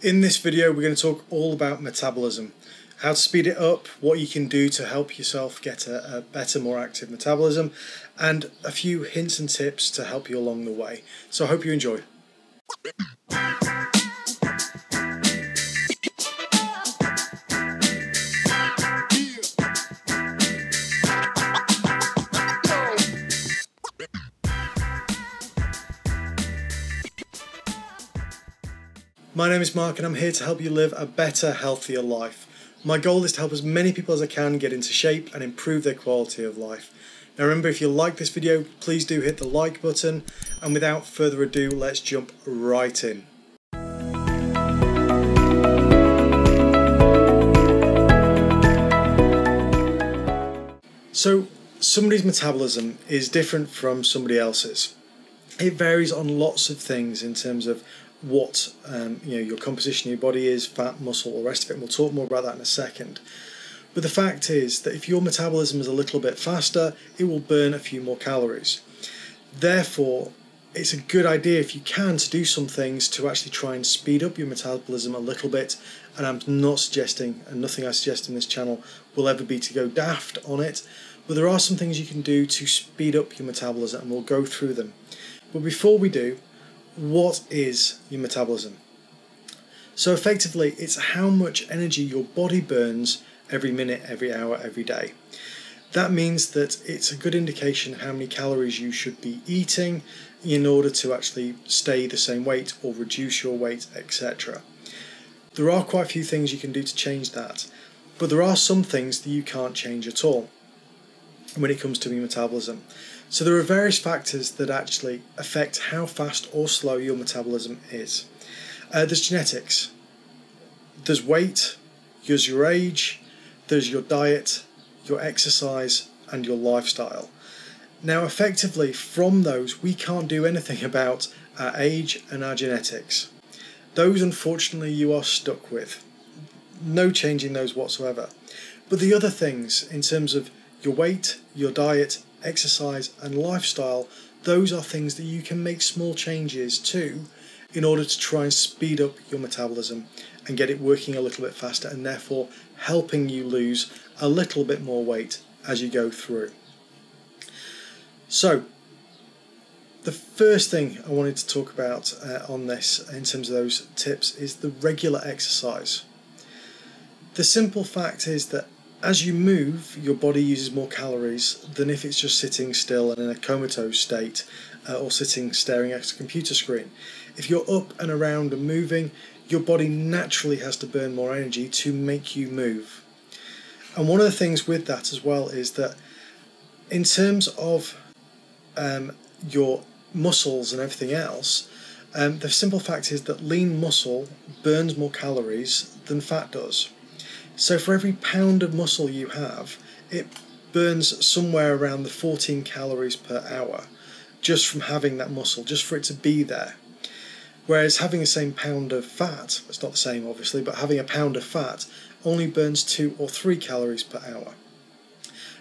In this video we're going to talk all about metabolism, how to speed it up, what you can do to help yourself get a, a, better, more active metabolism, and a few hints and tips to help you along the way. So I hope you enjoy. My name is Mark and I'm here to help you live a better, healthier life. My goal is to help as many people as I can get into shape and improve their quality of life. Now remember if you like this video please do hit the like button and without further ado let's jump right in. So somebody's metabolism is different from somebody else's. It varies on lots of things in terms of what um, you know your composition of your body is, fat, muscle, all the rest of it. And we'll talk more about that in a second. But the fact is that if your metabolism is a little bit faster, it will burn a few more calories. Therefore, it's a good idea if you can to do some things to actually try and speed up your metabolism a little bit. And I'm not suggesting, and nothing I suggest in this channel will ever be to go daft on it, but there are some things you can do to speed up your metabolism, and we'll go through them. But before we do, what is your metabolism? So effectively, it's how much energy your body burns every minute, every hour, every day. That means that it's a good indication of how many calories you should be eating in order to actually stay the same weight or reduce your weight, etc. There are quite a few things you can do to change that, but there are some things that you can't change at all when it comes to your metabolism. So there are various factors that actually affect how fast or slow your metabolism is. Uh, there's genetics, there's weight, there's your age, there's your diet, your exercise, and your lifestyle. Now, effectively, from those, we can't do anything about our age and our genetics. Those, unfortunately, you are stuck with. No changing those whatsoever. But the other things, in terms of your weight, your diet, exercise, and lifestyle, those are things that you can make small changes to in order to try and speed up your metabolism and get it working a little bit faster and therefore helping you lose a little bit more weight as you go through. So, the first thing I wanted to talk about uh, on this in terms of those tips is the regular exercise. The simple fact is that as you move, your body uses more calories than if it's just sitting still and in a comatose state uh, or sitting staring at a computer screen. If you're up and around and moving, your body naturally has to burn more energy to make you move. And one of the things with that as well is that in terms of um, your muscles and everything else, um, the simple fact is that lean muscle burns more calories than fat does. So for every pound of muscle you have, it burns somewhere around the 14 calories per hour just from having that muscle, just for it to be there. Whereas having the same pound of fat, it's not the same obviously, but having a pound of fat only burns two or three calories per hour.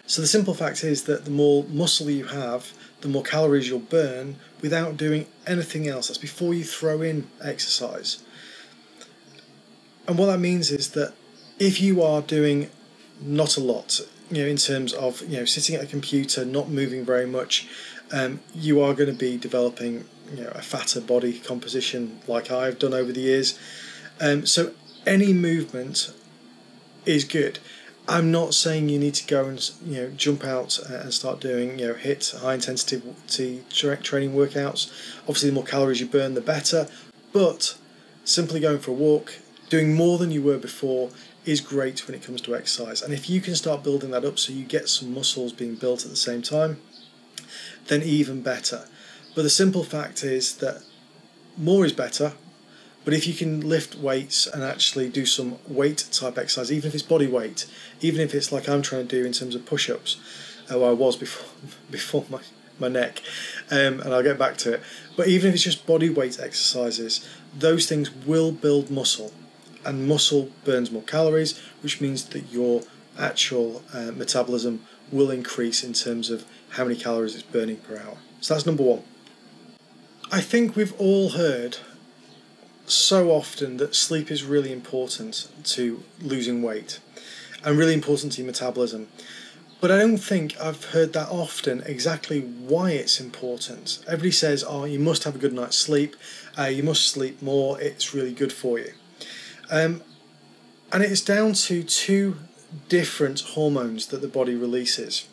So the simple fact is that the more muscle you have, the more calories you'll burn without doing anything else. That's before you throw in exercise. And what that means is that if you are doing not a lot, you know, in terms of you know sitting at a computer, not moving very much, um, you are going to be developing you know a fatter body composition like I've done over the years. Um, so any movement is good. I'm not saying you need to go and you know jump out and start doing you know HIIT high intensity training workouts. Obviously, the more calories you burn, the better. But simply going for a walk, doing more than you were before is great when it comes to exercise. And if you can start building that up so you get some muscles being built at the same time, then even better. But the simple fact is that more is better. But if you can lift weights and actually do some weight type exercise, even if it's body weight, even if it's like I'm trying to do in terms of push ups, uh, I was before before my, my neck, um, and I'll get back to it. But even if it's just body weight exercises, those things will build muscle and muscle burns more calories, which means that your actual uh, metabolism will increase in terms of how many calories it's burning per hour. So that's number one. I think we've all heard so often that sleep is really important to losing weight and really important to your metabolism. But I don't think I've heard that often exactly why it's important. Everybody says, oh, you must have a good night's sleep, uh, you must sleep more, it's really good for you. Um, and it's down to two different hormones that the body releases.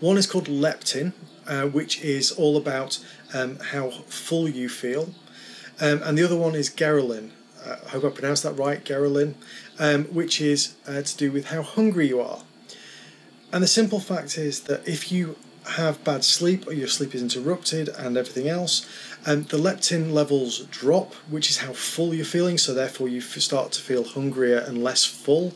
One is called leptin, uh, which is all about um, how full you feel, um, and the other one is ghrelin. Uh, I hope I pronounced that right, ghrelin, um, which is uh, to do with how hungry you are. And the simple fact is that if you have bad sleep or your sleep is interrupted and everything else, um, the leptin levels drop, which is how full you're feeling, so therefore you start to feel hungrier and less full.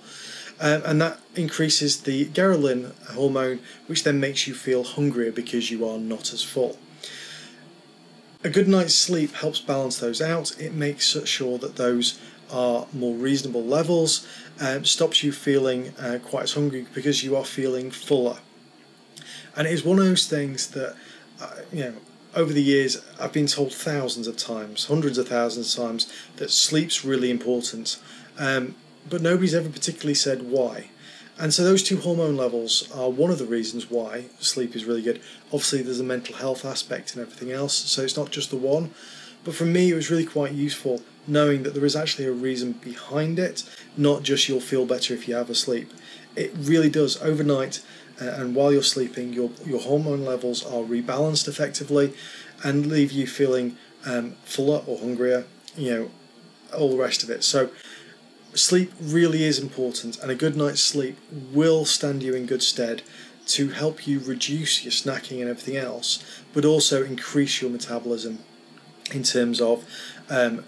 Um, and that increases the ghrelin hormone, which then makes you feel hungrier because you are not as full. A good night's sleep helps balance those out. It makes sure that those are more reasonable levels, um, stops you feeling uh, quite as hungry because you are feeling fuller. And it is one of those things that, uh, you know, over the years I've been told thousands of times, hundreds of thousands of times, that sleep's really important. Um, but nobody's ever particularly said why. And so those two hormone levels are one of the reasons why sleep is really good. Obviously, there's a mental health aspect and everything else, so it's not just the one. But for me, it was really quite useful knowing that there is actually a reason behind it, not just you'll feel better if you have a sleep. It really does overnight, and while you're sleeping, your your hormone levels are rebalanced effectively, and leave you feeling um, fuller or hungrier. You know, all the rest of it. So sleep really is important, and a good night's sleep will stand you in good stead to help you reduce your snacking and everything else, but also increase your metabolism in terms of um,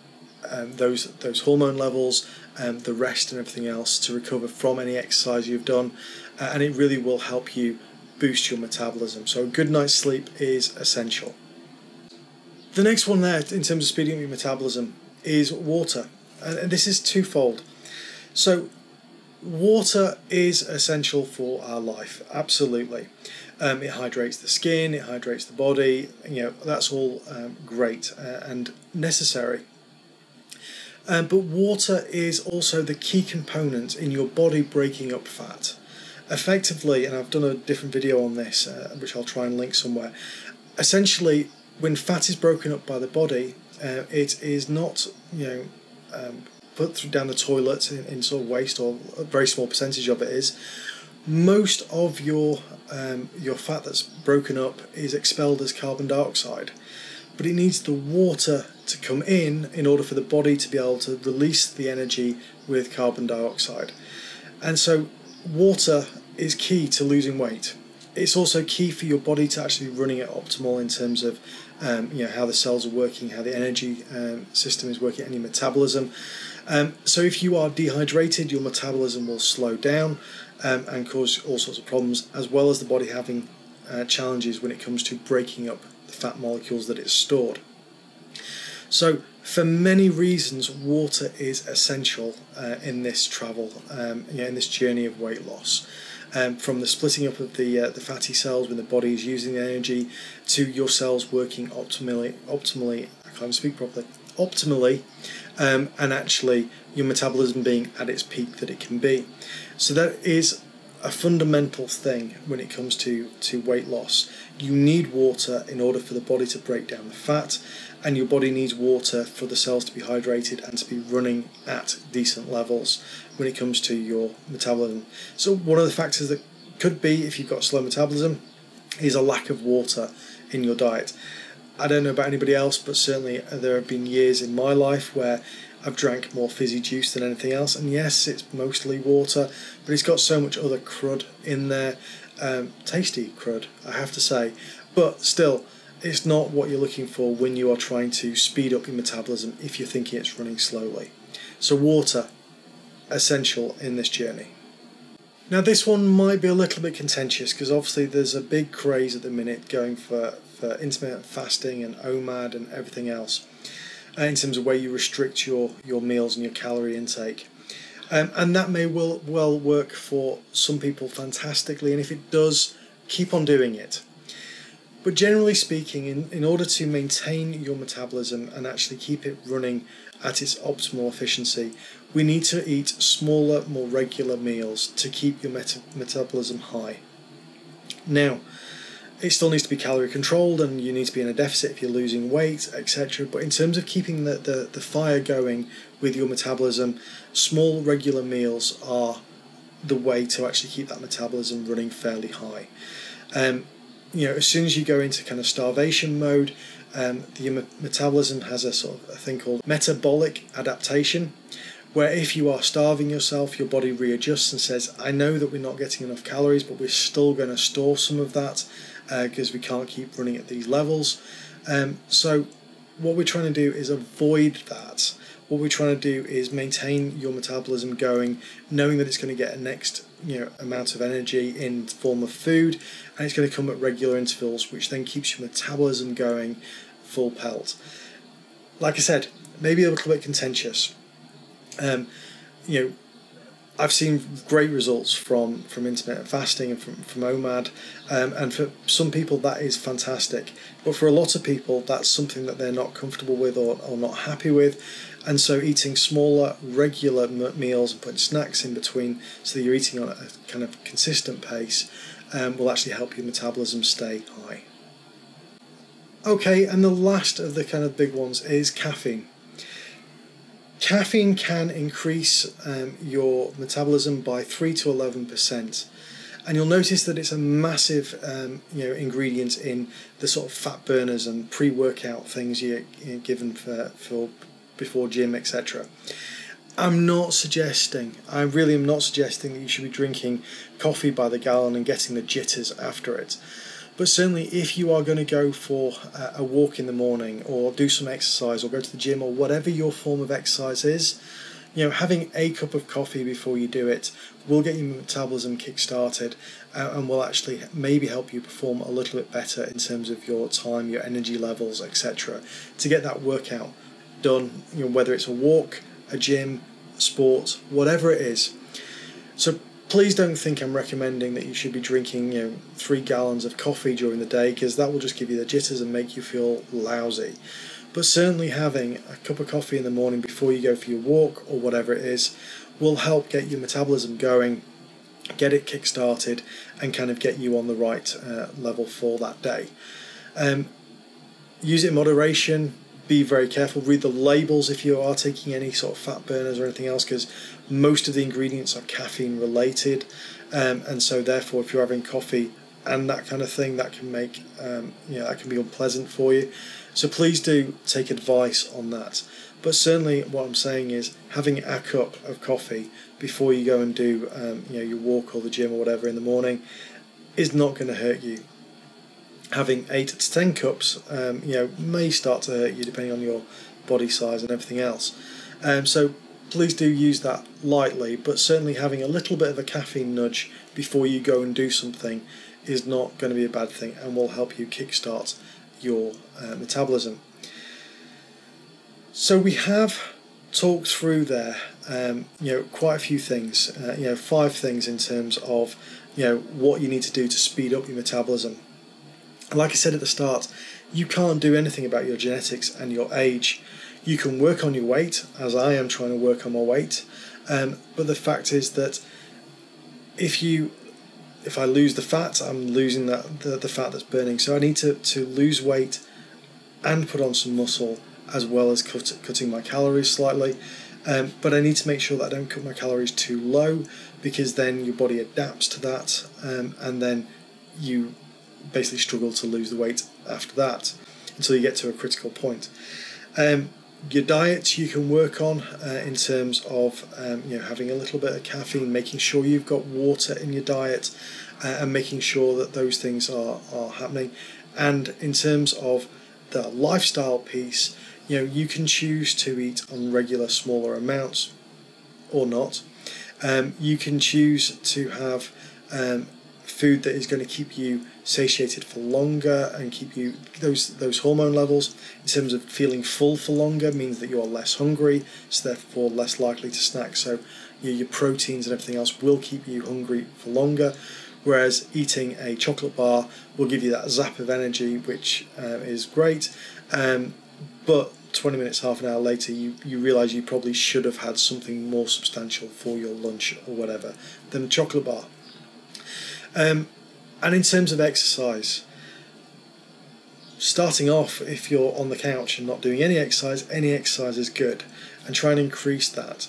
um, those those hormone levels, um, the rest, and everything else to recover from any exercise you've done, uh, and it really will help you boost your metabolism. So a good night's sleep is essential. The next one there, in terms of speeding up your metabolism, is water, and this is twofold. So, water is essential for our life, absolutely. Um, it hydrates the skin, it hydrates the body, you know, that's all um, great uh, and necessary. Um, but water is also the key component in your body breaking up fat. Effectively, and I've done a different video on this, uh, which I'll try and link somewhere. Essentially, when fat is broken up by the body, uh, it is not, you know, um, put through down the toilet in, in, sort of waste, or a very small percentage of it is. Most of your um, your fat that's broken up is expelled as carbon dioxide, but it needs the water to come in in order for the body to be able to release the energy with carbon dioxide. And so, water is key to losing weight. It's also key for your body to actually running it optimal in terms of um, you know how the cells are working, how the energy um, system is working, any metabolism. Um, so if you are dehydrated, your metabolism will slow down um, and cause all sorts of problems, as well as the body having uh, challenges when it comes to breaking up the fat molecules that it's stored. So, for many reasons, water is essential uh, in this travel, um, you know, in this journey of weight loss. Um, from the splitting up of the uh, the fatty cells when the body is using the energy, to your cells working optimally, optimally. I can't speak properly. Optimally, um, and actually your metabolism being at its peak that it can be. So that is a fundamental thing when it comes to, to weight loss. You need water in order for the body to break down the fat, and your body needs water for the cells to be hydrated and to be running at decent levels when it comes to your metabolism. So, one of the factors that could be if you've got slow metabolism is a lack of water in your diet. I don't know about anybody else, but certainly there have been years in my life where I've drank more fizzy juice than anything else. And yes, it's mostly water, but it's got so much other crud in there. Um, tasty crud, I have to say. But still, it's not what you're looking for when you are trying to speed up your metabolism if you're thinking it's running slowly. So, water, essential in this journey. Now, this one might be a little bit contentious because obviously there's a big craze at the minute going for, for intermittent fasting and OMAD and everything else uh, in terms of where you restrict your, your meals and your calorie intake. Um, and that may well, well work for some people fantastically, and if it does, keep on doing it. But generally speaking, in, in order to maintain your metabolism and actually keep it running at its optimal efficiency, we need to eat smaller, more regular meals to keep your meta- metabolism high. Now, it still needs to be calorie controlled and you need to be in a deficit if you're losing weight, etc. But in terms of keeping the, the, the fire going with your metabolism, small, regular meals are the way to actually keep that metabolism running fairly high. Um, you know, as soon as you go into kind of starvation mode, um, the metabolism has a sort of a thing called metabolic adaptation, where if you are starving yourself, your body readjusts and says, I know that we're not getting enough calories, but we're still going to store some of that because uh, we can't keep running at these levels. Um, so, what we're trying to do is avoid that. What we're trying to do is maintain your metabolism going, knowing that it's going to get a next you know amount of energy in form of food, and it's going to come at regular intervals, which then keeps your metabolism going full pelt. Like I said, maybe a little bit contentious. Um, you know, I've seen great results from, from intermittent fasting and from, from OMAD, um, and for some people that is fantastic. But for a lot of people, that's something that they're not comfortable with or, or not happy with. And so, eating smaller, regular meals and putting snacks in between so that you're eating on a kind of consistent pace um, will actually help your metabolism stay high. Okay, and the last of the kind of big ones is caffeine. Caffeine can increase um, your metabolism by 3 to 11%. And you'll notice that it's a massive um, you know, ingredient in the sort of fat burners and pre workout things you're, you're given for, for before gym, etc. I'm not suggesting, I really am not suggesting that you should be drinking coffee by the gallon and getting the jitters after it. But certainly, if you are going to go for a walk in the morning or do some exercise or go to the gym or whatever your form of exercise is, you know, having a cup of coffee before you do it will get your metabolism kick-started uh, and will actually maybe help you perform a little bit better in terms of your time, your energy levels, etc. To get that workout done, you know, whether it's a walk, a gym, sport, whatever it is. So please don't think I'm recommending that you should be drinking you know three gallons of coffee during the day because that will just give you the jitters and make you feel lousy. But certainly having a cup of coffee in the morning before you go for your walk or whatever it is will help get your metabolism going, get it kick started, and kind of get you on the right uh, level for that day. Um, use it in moderation be very careful. Read the labels if you are taking any sort of fat burners or anything else, because most of the ingredients are caffeine related, um, and so therefore, if you're having coffee and that kind of thing, that can make um, you know that can be unpleasant for you. So please do take advice on that. But certainly, what I'm saying is having a cup of coffee before you go and do um, you know your walk or the gym or whatever in the morning is not going to hurt you having eight to ten cups, um, you know, may start to hurt you depending on your body size and everything else. Um, so please do use that lightly, but certainly having a little bit of a caffeine nudge before you go and do something is not going to be a bad thing and will help you kickstart your uh, metabolism. So we have talked through there, um, you know, quite a few things. Uh, you know, five things in terms of you know what you need to do to speed up your metabolism. And like I said at the start, you can't do anything about your genetics and your age. You can work on your weight, as I am trying to work on my weight. Um, but the fact is that if you if I lose the fat, I'm losing that the, the fat that's burning. So I need to, to lose weight and put on some muscle as well as cut, cutting my calories slightly. Um, but I need to make sure that I don't cut my calories too low because then your body adapts to that um, and then you basically struggle to lose the weight after that until you get to a critical point. Um, your diet you can work on uh, in terms of um, you know having a little bit of caffeine, making sure you've got water in your diet, uh, and making sure that those things are are happening. And in terms of the lifestyle piece, you know you can choose to eat on regular smaller amounts or not. Um, you can choose to have um, food that is going to keep you satiated for longer and keep you those those hormone levels in terms of feeling full for longer means that you are less hungry so therefore less likely to snack so your, your proteins and everything else will keep you hungry for longer whereas eating a chocolate bar will give you that zap of energy, which um, is great. Um, but 20 minutes, half an hour later, you, you realise you probably should have had something more substantial for your lunch or whatever than a chocolate bar. Um, and in terms of exercise, starting off, if you're on the couch and not doing any exercise, any exercise is good, and try and increase that.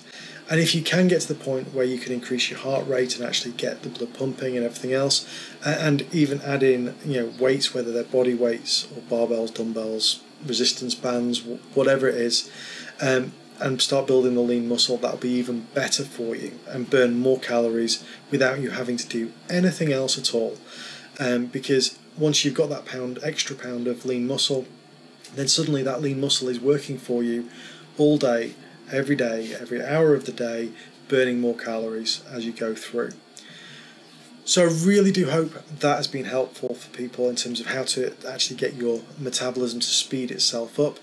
And if you can get to the point where you can increase your heart rate and actually get the blood pumping and everything else, and even add in you know weights, whether they're body weights or barbells, dumbbells, resistance bands, whatever it is, um, and start building the lean muscle, that'll be even better for you and burn more calories without you having to do anything else at all. Um, because once you've got that pound, extra pound of lean muscle, then suddenly that lean muscle is working for you all day, every day, every hour of the day, burning more calories as you go through. So I really do hope that has been helpful for people in terms of how to actually get your metabolism to speed itself up.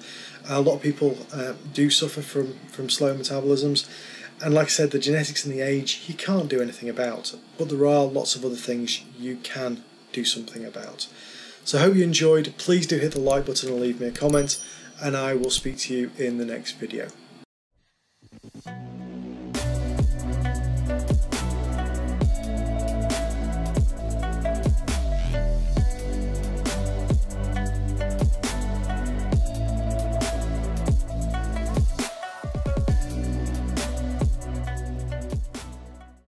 A lot of people uh, do suffer from, from slow metabolisms, and like I said, the genetics and the age you can't do anything about, but there are lots of other things you can do something about. So I hope you enjoyed. Please do hit the like button and leave me a comment, and I will speak to you in the next video.